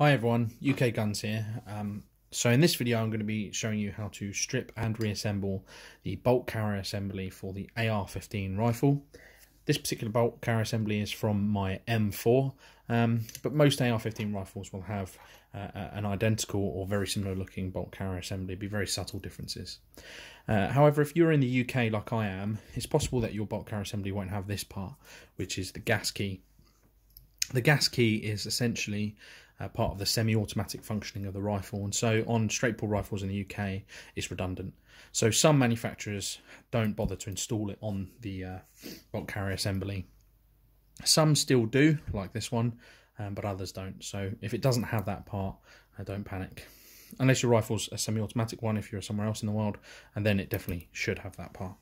Hi everyone, UK Guns here. Um, so in this video I'm going to be showing you how to strip and reassemble the bolt carrier assembly for the AR-15 rifle. This particular bolt carrier assembly is from my M4, um, but most AR-15 rifles will have uh, an identical or very similar looking bolt carrier assembly, be very subtle differences. Uh, however, if you're in the UK like I am, it's possible that your bolt carrier assembly won't have this part, which is the gas key. The gas key is essentially uh, part of the semi-automatic functioning of the rifle and so on straight pull rifles in the UK it's redundant. So some manufacturers don't bother to install it on the uh, bolt carrier assembly. Some still do like this one um, but others don't. So if it doesn't have that part uh, don't panic. Unless your rifle's a semi-automatic one if you're somewhere else in the world and then it definitely should have that part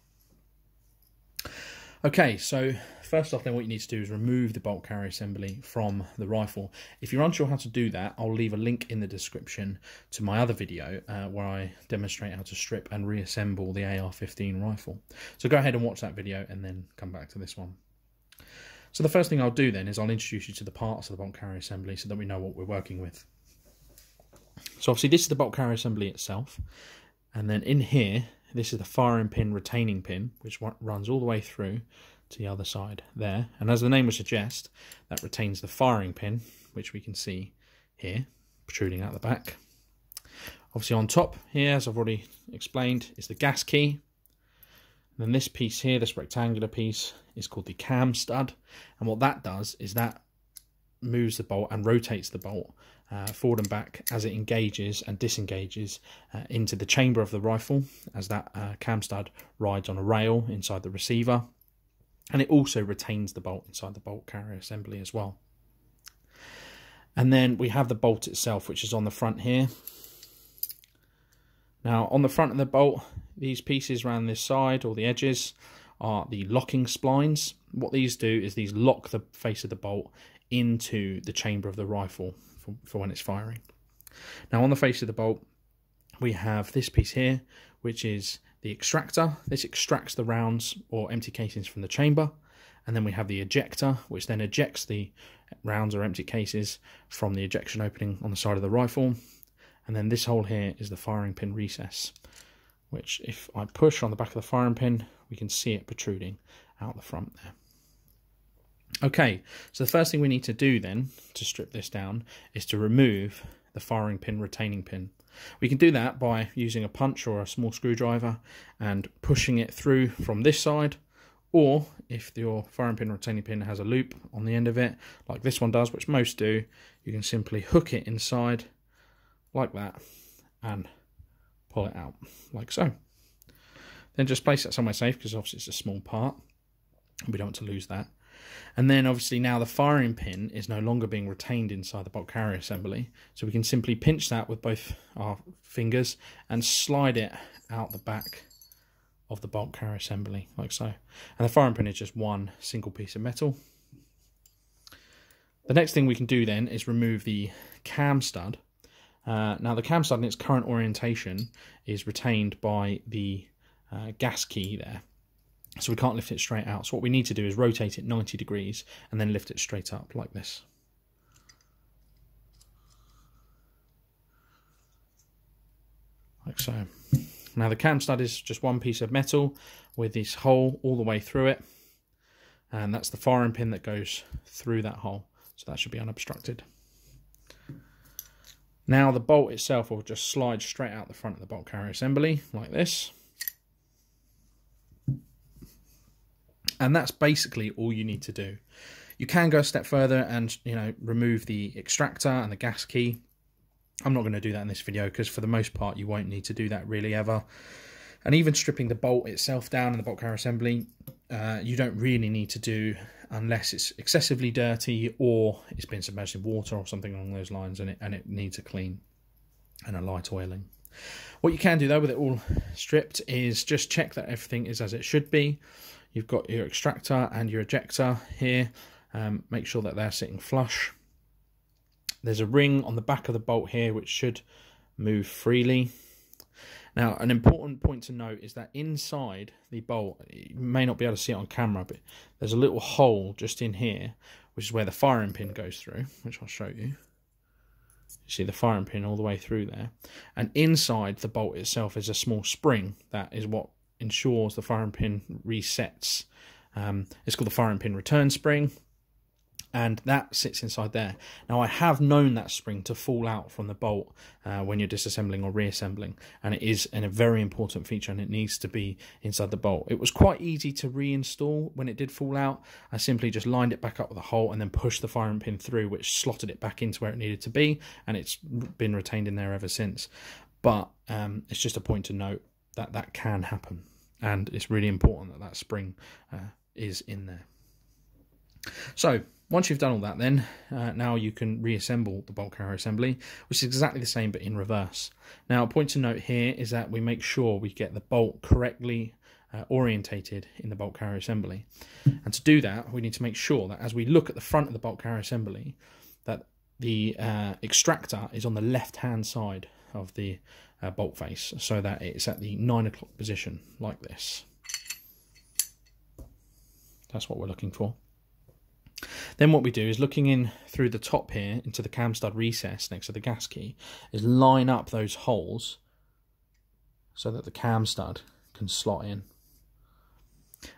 Okay, so first off then what you need to do is remove the bolt carrier assembly from the rifle. If you're unsure how to do that, I'll leave a link in the description to my other video uh, where I demonstrate how to strip and reassemble the AR-15 rifle. So go ahead and watch that video and then come back to this one. So the first thing I'll do then is I'll introduce you to the parts of the bolt carrier assembly so that we know what we're working with. So obviously this is the bolt carrier assembly itself. And then in here this is the firing pin retaining pin, which runs all the way through to the other side there. And as the name would suggest, that retains the firing pin, which we can see here, protruding out the back. Obviously on top here, as I've already explained, is the gas key. And then this piece here, this rectangular piece, is called the cam stud. And what that does is that moves the bolt and rotates the bolt uh, forward and back as it engages and disengages uh, into the chamber of the rifle as that uh, cam stud rides on a rail inside the receiver and it also retains the bolt inside the bolt carrier assembly as well. And then we have the bolt itself which is on the front here. Now on the front of the bolt these pieces around this side or the edges are the locking splines. What these do is these lock the face of the bolt into the chamber of the rifle for, for when it's firing. Now on the face of the bolt, we have this piece here, which is the extractor. This extracts the rounds or empty casings from the chamber. And then we have the ejector, which then ejects the rounds or empty cases from the ejection opening on the side of the rifle. And then this hole here is the firing pin recess, which if I push on the back of the firing pin, we can see it protruding out the front there. Okay, so the first thing we need to do then to strip this down is to remove the firing pin retaining pin. We can do that by using a punch or a small screwdriver and pushing it through from this side or if your firing pin retaining pin has a loop on the end of it like this one does which most do you can simply hook it inside like that and pull it out like so. Then just place it somewhere safe because obviously it's a small part. And we don't want to lose that and then obviously now the firing pin is no longer being retained inside the bolt carrier assembly. So we can simply pinch that with both our fingers and slide it out the back of the bolt carrier assembly like so. And the firing pin is just one single piece of metal. The next thing we can do then is remove the cam stud. Uh, now the cam stud in its current orientation is retained by the uh, gas key there. So we can't lift it straight out. So what we need to do is rotate it 90 degrees and then lift it straight up like this. Like so. Now the cam stud is just one piece of metal with this hole all the way through it. And that's the firing pin that goes through that hole. So that should be unobstructed. Now the bolt itself will just slide straight out the front of the bolt carrier assembly like this. And that's basically all you need to do. You can go a step further and, you know, remove the extractor and the gas key. I'm not going to do that in this video because for the most part you won't need to do that really ever. And even stripping the bolt itself down in the bolt carrier assembly, uh, you don't really need to do unless it's excessively dirty or it's been submerged in water or something along those lines and it, and it needs a clean and a light oiling. What you can do though with it all stripped is just check that everything is as it should be. You've got your extractor and your ejector here. Um, make sure that they're sitting flush. There's a ring on the back of the bolt here which should move freely. Now, an important point to note is that inside the bolt, you may not be able to see it on camera, but there's a little hole just in here, which is where the firing pin goes through, which I'll show you. You see the firing pin all the way through there. And inside the bolt itself is a small spring that is what ensures the firing pin resets. Um, it's called the firing pin return spring and that sits inside there. Now I have known that spring to fall out from the bolt uh, when you're disassembling or reassembling and it is a very important feature and it needs to be inside the bolt. It was quite easy to reinstall when it did fall out. I simply just lined it back up with a hole and then pushed the firing pin through which slotted it back into where it needed to be and it's been retained in there ever since. But um, it's just a point to note that that can happen and it's really important that that spring uh, is in there. So once you've done all that then, uh, now you can reassemble the bolt carrier assembly, which is exactly the same but in reverse. Now a point to note here is that we make sure we get the bolt correctly uh, orientated in the bolt carrier assembly. And to do that, we need to make sure that as we look at the front of the bolt carrier assembly, that the uh, extractor is on the left-hand side of the uh, bolt face, so that it's at the 9 o'clock position, like this. That's what we're looking for. Then what we do is looking in through the top here into the cam stud recess next to the gas key is line up those holes so that the cam stud can slot in.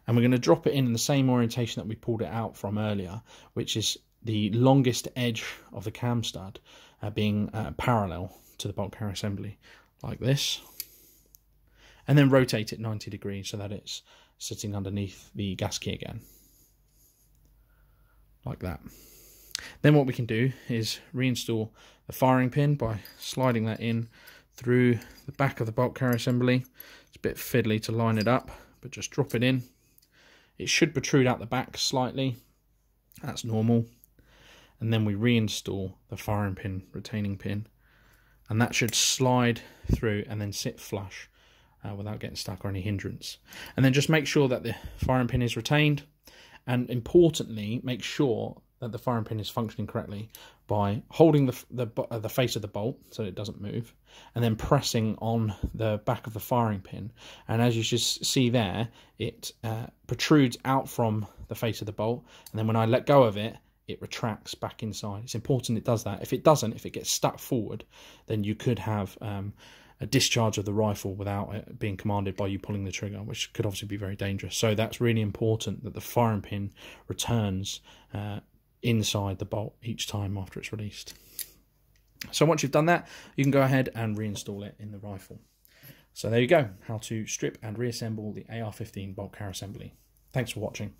And we're going to drop it in in the same orientation that we pulled it out from earlier, which is the longest edge of the cam stud uh, being uh, parallel to the bolt carrier assembly, like this. And then rotate it 90 degrees so that it's sitting underneath the gas key again like that. Then what we can do is reinstall the firing pin by sliding that in through the back of the bolt carrier assembly. It's a bit fiddly to line it up, but just drop it in. It should protrude out the back slightly. That's normal. And then we reinstall the firing pin, retaining pin. And that should slide through and then sit flush uh, without getting stuck or any hindrance. And then just make sure that the firing pin is retained and importantly, make sure that the firing pin is functioning correctly by holding the the, uh, the face of the bolt so it doesn't move, and then pressing on the back of the firing pin. And as you just see there, it uh, protrudes out from the face of the bolt, and then when I let go of it, it retracts back inside. It's important it does that. If it doesn't, if it gets stuck forward, then you could have um, a discharge of the rifle without it being commanded by you pulling the trigger, which could obviously be very dangerous. So that's really important that the firing pin returns uh, inside the bolt each time after it's released. So once you've done that, you can go ahead and reinstall it in the rifle. So there you go, how to strip and reassemble the AR-15 bolt carrier assembly. Thanks for watching.